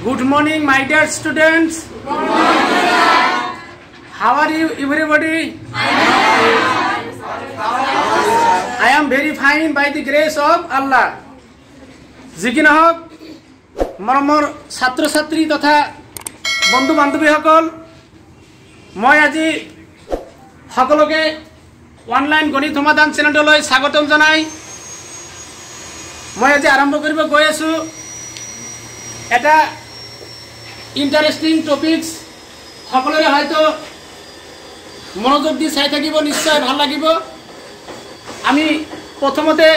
Good morning, my dear students. How are you, everybody? I am very fine by the grace of Allah. যি কি নহওক মৰমৰ ছাত্ৰ ছাত্ৰী তথা বন্ধু বান্ধৱীসকল মই আজি সকলোকে অনলাইন গণিত সমাধান চেনেললৈ স্বাগতম জনাই মই আজি আৰম্ভ কৰিব গৈ আছোঁ এটা ইণ্টাৰেষ্টিং টপিকছ সকলোৰে হয়তো মনোযোগ দি চাই থাকিব নিশ্চয় ভাল লাগিব। আমি প্ৰথমতে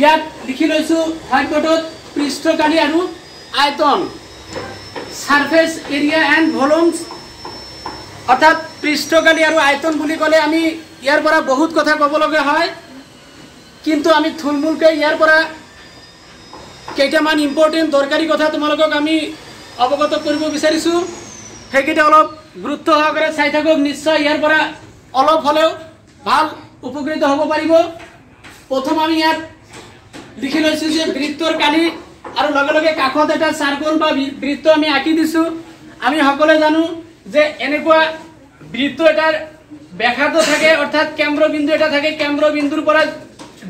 ইয়াত লিখি লৈছোঁ হোৱাইট বৰ্ডত পৃষ্ঠকালি আৰু আয়তন ছাৰ্ফেচ এৰিয়া এণ্ড ভলুমছ অৰ্থাৎ পৃষ্ঠকালি আৰু আয়তন বুলি ক'লে আমি ইয়াৰ পৰা বহুত কথা ক'বলগীয়া হয়। কিন্তু আমি থুলমূলকৈ ইয়াৰ পৰা কেইটামান ইম্পৰ্টেণ্ট দৰকাৰী কথা তোমালোকক আমি অৱগত কৰিব বিচাৰিছোঁ। সেইকেইটা অলপ গুৰুত্ব সহকাৰে চাই থাকক। নিশ্চয় ইয়াৰ পৰা অলপ হ'লেও ভাল উপকৃত হ'ব পাৰিব। প্ৰথম আমি ইয়াত লিখি লৈছোঁ যে বৃত্তৰ কালি আৰু লগে লগে কাষত এটা চাৰ্কল বা বৃত্ত আমি আঁকি দিছোঁ। আমি সকলোৱে জানো যে এনেকুৱা বৃত্ত এটাৰ ব্যাঘাত থাকে অৰ্থাৎ কেন্দ্ৰবিন্দু এটা থাকে। কেন্দ্ৰবিন্দুৰ পৰা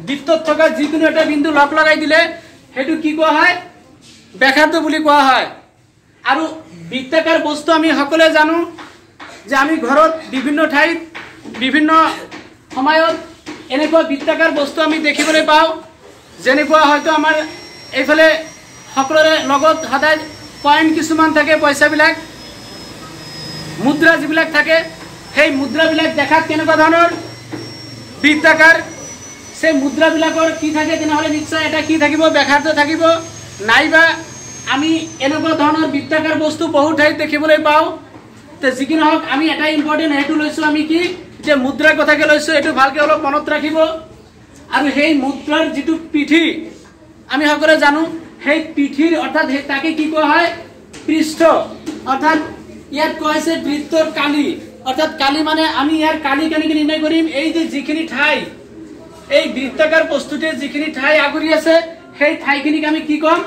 বৃত্তত থকা যিকোনো এটা বিন্দু লগ লগাই দিলে সেইটো কি কোৱা হয়? ব্যাঘাত বুলি কোৱা হয়। আৰু বৃত্তাকাৰ বস্তু আমি সকলোৱে জানো যে আমি ঘৰত বিভিন্ন ঠাইত বিভিন্ন সময়ত এনেকুৱা বৃত্তাকাৰ বস্তু আমি দেখিবলৈ পাওঁ। যেনেকুৱা হয়তো আমাৰ এইফালে সকলোৰে লগত সদায় পইণ্ট কিছুমান থাকে পইচাবিলাক মুদ্ৰা যিবিলাক থাকে সেই মুদ্ৰাবিলাক দেখাত কেনেকুৱা ধৰণৰ? বৃত্তাকাৰ সেই মুদ্ৰাবিলাকৰ কি থাকে তেনেহ'লে নিশ্চয় এটা কি থাকিব ব্যাঘাত থাকিব নাইবা আমি এনেকুৱা ধৰণৰ বৃত্তাকাৰ বস্তু বহু ঠাইত দেখিবলৈ পাওঁ। তে যি কি নহওক আমি এটা ইম্পৰ্টেণ্ট সেইটো লৈছোঁ আমি কি? যে মুদ্ৰাৰ কথাকে লৈছোঁ এইটো ভালকৈ অলপ মনত ৰাখিব। আৰু সেই মুদ্ৰাৰ যিটো পিঠি আমি সকলোৱে জানো সেই পিঠিৰ অৰ্থাৎ সেই তাকে কি কোৱা হয়? পৃষ্ঠ। অৰ্থাৎ ইয়াত কোৱা হৈছে বৃত্তৰ কালি। অৰ্থাৎ কালি মানে আমি ইয়াৰ কালি কেনেকৈ নিৰ্ণয় কৰিম? এই যে যিখিনি ঠাই এই বৃত্তাকাৰ বস্তুটোৱে যিখিনি ঠাই আগুৰি আছে সেই ঠাইখিনিক আমি কি ক'ম?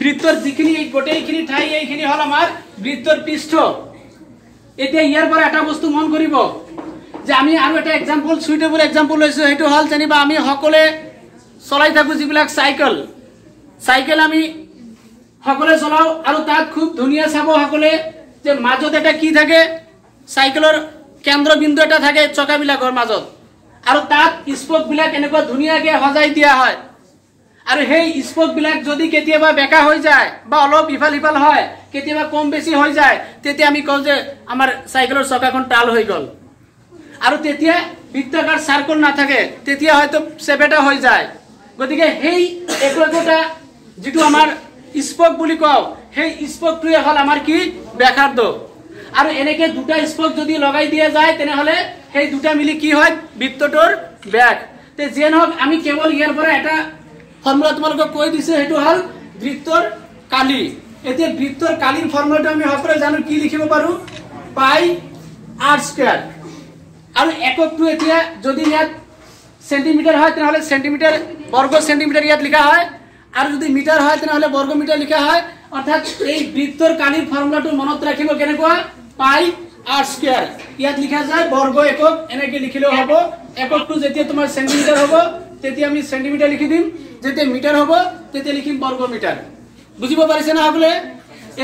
বৃত্তৰ যিখিনি গোটেইখিনি ঠাই এইখিনি হ'ল আমাৰ বৃত্তৰ পৃষ্ঠ। এতিয়া ইয়াৰ পৰা এটা বস্তু মন কৰিব যে আমি আৰু এটা এক্সাম্পল চুইটেবল এক্সাম্পল লৈছোঁ। সেইটো হ'ল যেনিবা আমি সকলোৱে চলাই থাকোঁ যিবিলাক চাইকেল। চাইকেল আমি সকলোৱে চলাওঁ আৰু তাত খুব ধুনীয়া চাব সকলোৱে যে মাজত এটা কি থাকে চাইকেলৰ কেন্দ্ৰবিন্দু এটা থাকে চকাবিলাকৰ মাজত। আৰু তাত স্পকবিলাক এনেকুৱা ধুনীয়াকৈ সজাই দিয়া হয়। আৰু সেই স্পকবিলাক যদি কেতিয়াবা বেকা হৈ যায় বা অলপ ইফাল সিফাল হয় কেতিয়াবা কম বেছি হৈ যায় তেতিয়া আমি কওঁ যে আমাৰ চাইকেলৰ চকাখন টাল হৈ গ'ল। আৰু তেতিয়া বৃত্তাকাৰ চাৰ্কল নাথাকে তেতিয়া হয়তো চেপেটা হৈ যায়। গতিকে সেই একো একোটা যিটো আমাৰ স্পক বুলি কওঁ সেই স্পকটোৱে হ'ল আমাৰ কি? ব্যাঘাত। আৰু এনেকে দুটা স্পক যদি লগাই দিয়া যায় তেনেহ'লে সেই দুটা মিলি কি হয়? বৃত্তটোৰ ব্যাগ তে যিয়ে নহওক আমি কেৱল ইয়াৰ পৰা এটা ফৰ্মুলা তোমালোকক কৈ দিছো সেইটো হ'ল বৃত্তৰ কালি। এতিয়া বৃত্তৰ কালিৰ ফৰ্মুলাটো আমি সকলোৱে জানো কি লিখিব পাৰো? পাই আৰ স্কুৱাৰ আৰু এককটো এতিয়া যদি ইয়াত চেণ্টিমিটাৰ হয় তেনেহ'লে চেণ্টিমিটাৰ বৰ্গ চেণ্টিমিটাৰ ইয়াত লিখা হয়। আৰু যদি মিটাৰ হয় তেনেহ'লে বৰ্গ মিটাৰ লিখা হয়। অৰ্থাৎ এই বৃত্তৰ কালিৰ ফৰ্মুলাটো মনত ৰাখিব কেনেকুৱা? পাই আৰ স্কুৱাৰ ইয়াত লিখা যায় বৰ্গ একক এনেকে লিখিলেও হ'ব। এককটো যেতিয়া তোমাৰ চেণ্টিমিটাৰ হ'ব তেতিয়া আমি চেণ্টিমিটাৰ লিখি দিম। যেতিয়া মিটাৰ হ'ব তেতিয়া লিখিম বৰ্গ মিটাৰ বুজিব পাৰিছে না সকলোৱে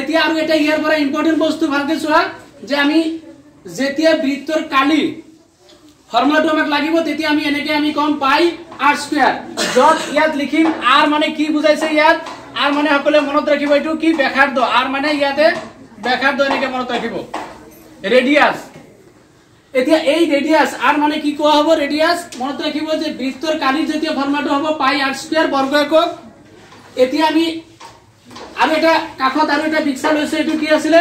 এতিয়া আৰু এটা ইয়াৰ পৰা ইম্পৰ্টেণ্ট বস্তু ভালকৈ চোৱা যে আমি যেতিয়া বৃত্তৰ কালি ফৰ্মুলাটো আমাক লাগিব তেতিয়া আমি এনেকে আমি কম পাই আৰ স্কুৱাৰ য'ত ইয়াত লিখিম আৰ মানে কি বুজাইছে ইয়াত? আৰ মানে সকলোৱে মনত ৰাখিব এইটো কি ব্যাসাৰ্ধ? আৰ মানে ইয়াতে ব্যাসাৰ্ধ এনেকে মনত ৰাখিব। ৰেডিয়াছ এতিয়া এই ৰেডিয়াছ আৰ মানে কি কোৱা হ'ব ৰেডিয়াছ মনত ৰাখিব যে বৃত্তৰ কালিৰ যেতিয়া ফৰ্মুলাটো হ'ব পাই আৰ স্কুৱাৰ বৰ্গ একক। এতিয়া আমি আৰু এটা কাষত আৰু এটা পিক্সাৰ লৈছো এইটো কি আছিলে?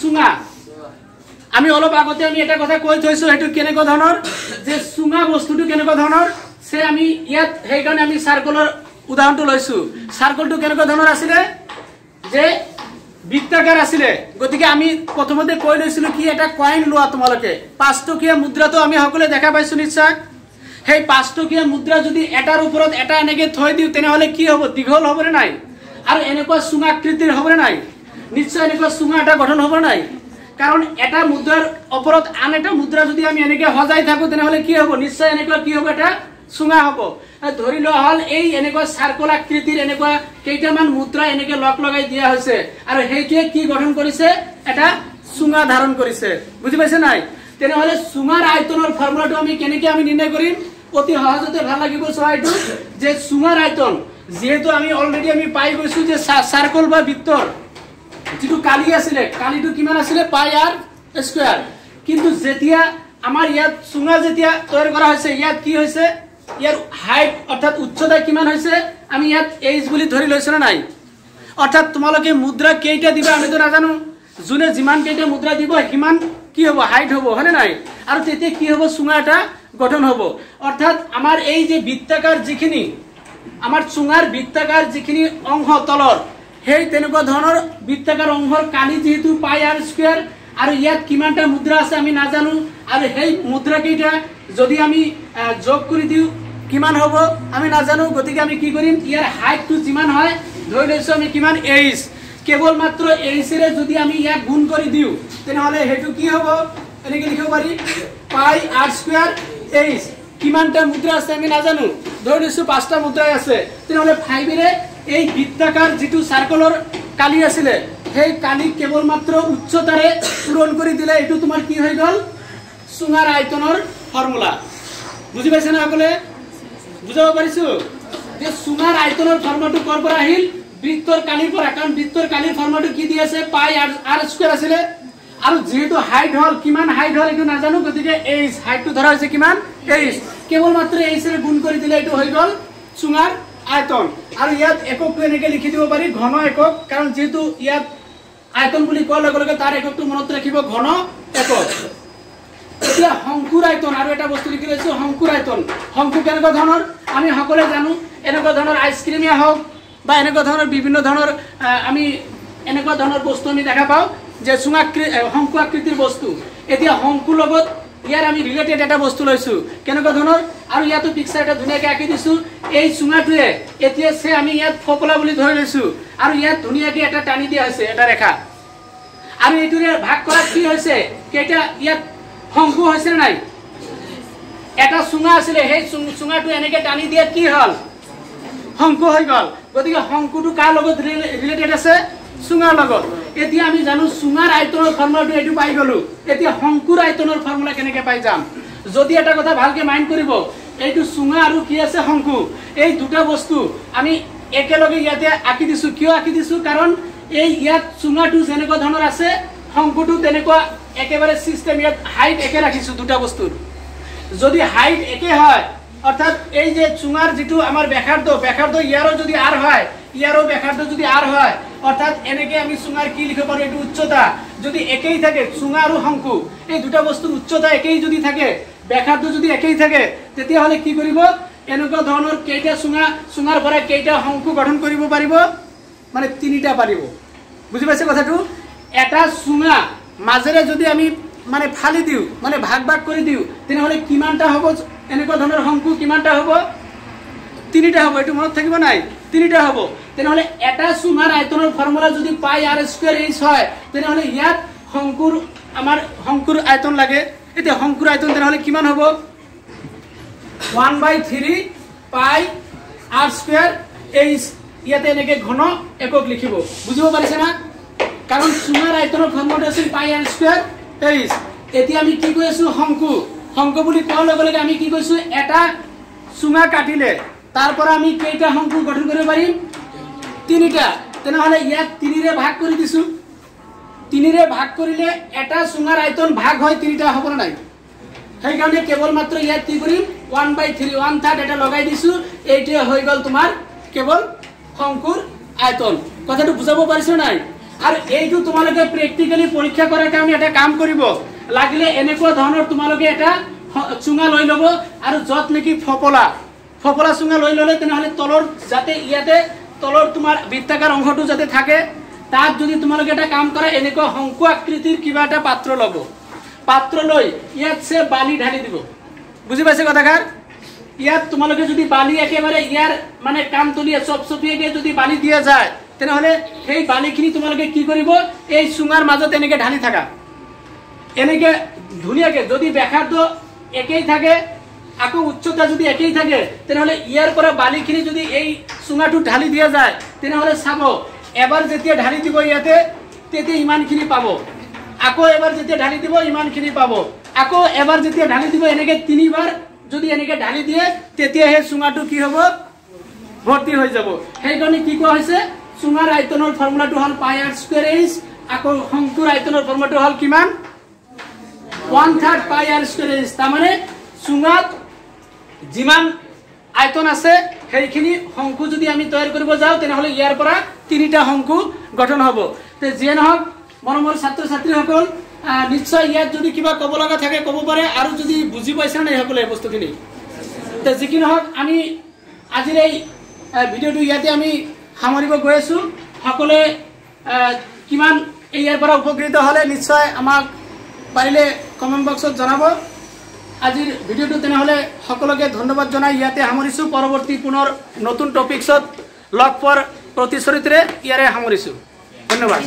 চুঙা। আমি অলপ আগতে আমি এটা কথা কৈ থৈছো সেইটো কেনেকুৱা ধৰণৰ? যে চুঙা বস্তুটো কেনেকুৱা ধৰণৰ? সে আমি ইয়াত সেইকাৰণে আমি চাৰ্কলৰ উদাহৰণটো লৈছো। চাৰ্কলটো কেনেকুৱা ধৰণৰ আছিলে? যে বৃত্তাকাৰ আছিলে। গতিকে আমি প্ৰথমতে কৈ লৈছিলো কি এটা কইন লোৱা তোমালোকে। পাঁচটকীয়া মুদ্ৰাটো আমি সকলোৱে দেখা পাইছো নিশ্চয়। সেই পাঁচটকীয়া মুদ্ৰা যদি এটাৰ ওপৰত এটা এনেকে থৈ দিওঁ তেনেহ'লে কি হ'ব? দীঘল হ'বনে নাই? আৰু এনেকুৱা চুঙাকৃতিৰ হ'বনে নাই? নিশ্চয় এনেকুৱা চুঙা এটা গঠন হ'ব নাই? কাৰণ এটা মুদ্ৰাৰ ওপৰত আন এটা মুদ্ৰা যদি আমি এনেকে সজাই থাকো তেনেহ'লে কি হ'ব? নিশ্চয় এনেকুৱা কি হ'ব এটা চুঙা হ'ব। ধৰি লোৱা হ'ল এই এনেকুৱা চাৰ্কল আকৃতিৰ এনেকুৱা কেইটামান মুদ্ৰা এনেকে লগ লগাই দিয়া হৈছে। আৰু সেইটোৱে কি গঠন কৰিছে? এটা চুঙা ধাৰণ কৰিছে। বুজি পাইছে নাই? তেনেহ'লে চুঙাৰ আয়তনৰ ফৰ্মুলাটো আমি কেনেকে আমি নিৰ্ণয় কৰিম? অতি সহজতে ভাল লাগিব চোৱা এইটো যে চুঙাৰ আয়তন যিহেতু আমি অলৰেডি আমি পাই গৈছো যে চাৰ্কল বা বৃত্তৰ যিটো কালি আছিলে কালিটো কিমান আছিলে? পাই আৰ স্কুৱাৰ কিন্তু যেতিয়া আমাৰ ইয়াত চুঙা যেতিয়া তৈয়াৰ কৰা হৈছে ইয়াত কি হৈছে? ইয়াৰ হাইট অৰ্থাৎ উচ্চতা কিমান হৈছে আমি ইয়াত এইচ বুলি ধৰি লৈছো নে নাই? অৰ্থাৎ তোমালোকে মুদ্ৰা কেইটা দিবা আমিতো নাজানো। যোনে যিমান কেইটা মুদ্ৰা দিব সিমান কি হ'ব হাইট হ'ব হয়নে নাই? আৰু তেতিয়া কি হ'ব চুঙা এটা গঠন হ'ব। অৰ্থাৎ আমাৰ এই যে বৃত্তাকাৰ যিখিনি আমাৰ চুঙাৰ বৃত্তাকাৰ যিখিনি অংশ তলৰ সেই তেনেকুৱা ধৰণৰ বৃত্তাকাৰ অংশৰ কালি যিহেতু পাই আৰ স্কুৱেৰ আৰু ইয়াত কিমানটা মুদ্ৰা আছে আমি নাজানো। আৰু সেই মুদ্ৰা কেইটা যদি আমি যোগ কৰি দিওঁ কিমান হ'ব? আমি নাজানো গতিকে আমি কি কৰিম? ইয়াৰ হাইটটো যিমান হয় ধৰি লৈছো আমি কিমান এইচ কেৱল মাত্ৰ এইচেৰে যদি আমি ইয়াক গুণ কৰি দিওঁ তেনেহ'লে সেইটো কি হ'ব? এনেকে লিখিব পাৰি পাই আৰ স্কুৱেৰ এইচ কিমানটা মুদ্ৰা আছে আমি নাজানো। ধৰি লৈছো পাঁচটা মুদ্ৰাই আছে। তেনেহ'লে ফাইভেৰে এই বৃত্তাকাৰ যিটো চাৰ্কলৰ কালি আছিলে সেই কালি কেৱল মাত্ৰ উচ্চতাৰে পূৰণ কৰি দিলে এইটো তোমাৰ কি হৈ গ'ল? চুঙাৰ আয়তনৰ ফৰ্মুলা বুজি পাইছে না সকলে? বুজাব পাৰিছো? যে চুঙাৰ আয়তনৰ ফৰ্মুলাটো ক'ৰ পৰা আহিল? বৃত্তৰ কালিৰ পৰা। কাৰণ বৃত্তৰ কালিৰ ফৰ্মুলাটো কি দি আছে? পাই আৰ স্কুৱেৰ আছিলে। আৰু যিহেতু হাইট হ'ল কিমান হাইট হ'ল এইটো নাজানো গতিকে এইচ হাইটটো ধৰা হৈছে কিমান? এইচ কেৱল মাত্ৰ এইচেৰে গুণ কৰি দিলে এইটো হৈ গ'ল চুঙাৰ আয়তন। আৰু ইয়াত এককটো এনেকে লিখি দিব পাৰি ঘন একক। কাৰণ যিহেতু ইয়াত আয়তন বুলি কোৱাৰ লগে লগে তাৰ এককটো মনত ৰাখিব ঘন একক। এতিয়া শংকুৰ আয়তন আৰু এটা বস্তু লিখি লৈছো শংকুৰ আয়তন। শংকু কেনেকুৱা ধৰণৰ? আমি সকলোৱে জানো এনেকুৱা ধৰণৰ আইচক্ৰীমেই হওক বা এনেকুৱা ধৰণৰ বিভিন্ন ধৰণৰ আমি এনেকুৱা ধৰণৰ বস্তু আমি দেখা পাওঁ যে চুঙাকৃ শংকু আকৃতিৰ বস্তু। এতিয়া শংকুৰ লগত ইয়াৰ আমি ৰিলেটেড এটা বস্তু লৈছো। কেনেকুৱা ধৰণৰ? আৰু ইয়াতো পিকচাৰ এটা ধুনীয়াকৈ আঁকি দিছো। এই চুঙাটোৱে এতিয়া চে আমি ইয়াত ফপলা বুলি ধৰি লৈছো আৰু ইয়াত ধুনীয়াকৈ এটা টানি দিয়া হৈছে এটা ৰেখা। আৰু এইটোৰে ভাগ কৰাত কি হৈছে কেইটা ইয়াত শংকু হৈছে নে নাই? এটা চুঙা আছিলে সেই চুঙাটো এনেকে টানি দিয়াত কি হ'ল? শংকু হৈ গ'ল। গতিকে শংকুটো কাৰ লগত ৰিলেটেড আছে? চুঙাৰ লগত। এতিয়া আমি জানো চুঙাৰ আয়তনৰ ফৰ্মুলাটো এইটো পাই গলো। এতিয়া শংকুৰ আয়তনৰ ফৰ্মুলা কেনেকে পাই যাম? যদি এটা কথা ভালকে মাইণ্ড কৰিব এইটো চুঙা আৰু কি আছে শংকু এই দুটা বস্তু আমি একেলগে ইয়াতে আঁকি দিছো। কিয় আঁকি দিছো? কাৰণ এই ইয়াত চুঙাটো যেনেকুৱা ধৰণৰ আছে শংকুটো তেনেকুৱা একেবাৰে চিষ্টেম ইয়াত হাইট একে ৰাখিছো দুটা বস্তুৰ। যদি হাইট একে হয় অৰ্থাৎ এই যে চুঙাৰ যিটো আমাৰ বেখাৰ্দ বেখাৰ্দ ইয়াৰো যদি আৰ হয় ইয়াৰো বেখাৰ্দ যদি আৰ হয় অৰ্থাৎ এনেকে আমি চুঙাৰ কি লিখিব পাৰো এইটো উচ্চতা। যদি একেই থাকে চুঙা আৰু শংকু এই দুটা বস্তুৰ উচ্চতা একেই যদি থাকে বেখাৰ্দ যদি একেই থাকে তেতিয়াহ'লে কি কৰিব? এনেকুৱা ধৰণৰ কেইটা চুঙা চুঙাৰ পৰা কেইটা শংকু গঠন কৰিব পাৰিব? মানে তিনিটা পাৰিব। বুজি পাইছে কথাটো? এটা চুঙা মাজেৰে যদি আমি মানে ফালি দিওঁ মানে ভাগ ভাগ কৰি দিওঁ তেনেহ'লে কিমানটা হ'ব? এনেকুৱা ধৰণৰ শংকু কিমানটা হ'ব? তিনিটা হ'ব এইটো মনত থাকিব নাই? তিনিটা হ'ব। তেনেহ'লে এটা চুঙাৰ আয়তনৰ ফৰ্মুলা যদি পাই আৰ স্কুৱেৰ এইচ হয় তেনেহ'লে ইয়াত শংকুৰ আমাৰ শংকুৰ আয়তন লাগে। এতিয়া শংকুৰ আয়তন তেনেহ'লে কিমান হ'ব? One by three pi r square h ইয়াতে এনেকে ঘন একক লিখিব। বুজিব পাৰিছে না চুঙাৰ আয়তনৰ ফৰ্মুলাটো আছিল পাই আৰ স্কুৱেৰ। এইচ এতিয়া আমি কি কৈ আছো? বুলি কোৱাৰ লগে লগে আমি কি কৈছো? এটা চুঙা কাটিলে। তাৰ পৰা আমি কেইটা শংকু গঠন কৰিব পাৰিম? তিনিটা। তেনেহ'লে ইয়াত তিনিৰে ভাগ কৰি দিছো। তিনিৰে ভাগ কৰিলে এটা চুঙাৰ আয়তন ভাগ হয় তিনিটা হ'ব নাই? সেইকাৰণে কেৱল মাত্ৰ ইয়াত কি কৰিম? One by three one third এটা লগাই দিছো। এইটোৱে হৈ গ'ল তোমাৰ কেৱল শংকুৰ আয়তন। কথাটো বুজাব পাৰিছো নাই? আৰু এইটো তোমালোকে প্ৰেক্টিকেলি পৰীক্ষা কৰাৰ কাৰণে এটা কাম কৰিব। লাগিলে এনেকুৱা ধৰণৰ তোমালোকে এটা চুঙা লৈ ল'ব আৰু য'ত নেকি ফপলা। ফপলা চুঙা লৈ ল'লে তেনেহ'লে তলৰ যাতে ইয়াতে তলৰ তোমাৰ বৃত্তাকাৰ অংশটো যাতে থাকে তাত যদি তোমালোকে এটা কাম কৰা এনেকুৱা শংকু আকৃতিৰ কিবা এটা পাত্ৰ ল'ব। পাত্ৰ লৈ ইয়াত চে বালি ঢালি দিব। বুজি পাইছে কথাষাৰ? ইয়াত তোমালোকে যদি বালি একেবাৰে ইয়াৰ মানে কাম তুলিয়ে চপ চপিয়াকে যদি বালি দিয়া যায় তেনেহ'লে সেই বালিখিনি তোমালোকে কি কৰিব? এই চুঙাৰ মাজত এনেকৈ ঢালি থাকা। এনেকে ধুনীয়াকে যদি ব্যাসাৰ্ধ একেই থাকে আকৌ উচ্চতা যদি একেই থাকে তেনেহ'লে ইয়াৰ পৰা বালিখিনি যদি এই চুঙাটোত ঢালি দিয়া যায় তেনেহ'লে চাব এবাৰ যেতিয়া ঢালি দিব ইয়াতে তেতিয়া ইমানখিনি পাব। আকৌ এবাৰ যেতিয়া ঢালি দিব ইমানখিনি পাব। আকৌ এবাৰ যেতিয়া ঢালি দিব এনেকে তিনিবাৰ যদি এনেকে ঢালি দিয়ে তেতিয়া সেই চুঙাটো কি হ'ব? ভৰ্তি হৈ যাব। সেইকাৰণে কি কোৱা হৈছে? চুঙাৰ আয়তনৰ ফৰ্মুলাটো হ'ল পাই আৰ স্কুৱেৰ এইচ আকৌ শংকুৰ আয়তনৰ ফৰ্মুলাটো হ'ল কিমান? One third pi r square h তাৰমানে চুঙাত যিমান আয়তন আছে সেইখিনি শংকু যদি আমি তৈয়াৰ কৰিব যাওঁ তেনেহ'লে ইয়াৰ পৰা তিনিটা শংকু গঠন হ'ব। তে যিয়ে নহওক মৰমৰ ছাত্ৰ ছাত্ৰীসকল নিশ্চয় ইয়াত যদি কিবা ক'ব লগা থাকে ক'ব পাৰে আৰু যদি বুজি পাইছে নাই সকলোৱে এই বস্তুখিনি। তে যি কি নহওক আমি আজিৰ এই ভিডিঅ'টো ইয়াতে আমি সামৰিব গৈ আছোঁ। সকলোৱে কিমান ইয়াৰ পৰা উপকৃত হ'লে নিশ্চয় আমাক পাৰিলে কমেণ্ট বক্সত জনাব। আজিৰ ভিডিঅ'টো তেনেহ'লে সকলোকে ধন্যবাদ জনাই। ইয়াতে সামৰিছোঁ। পৰৱৰ্তী পুনৰ নতুন টপিকছত লগ পোৱাৰ প্ৰতিশ্ৰুতিৰে ইয়াৰে সামৰিছোঁ। ধন্যবাদ।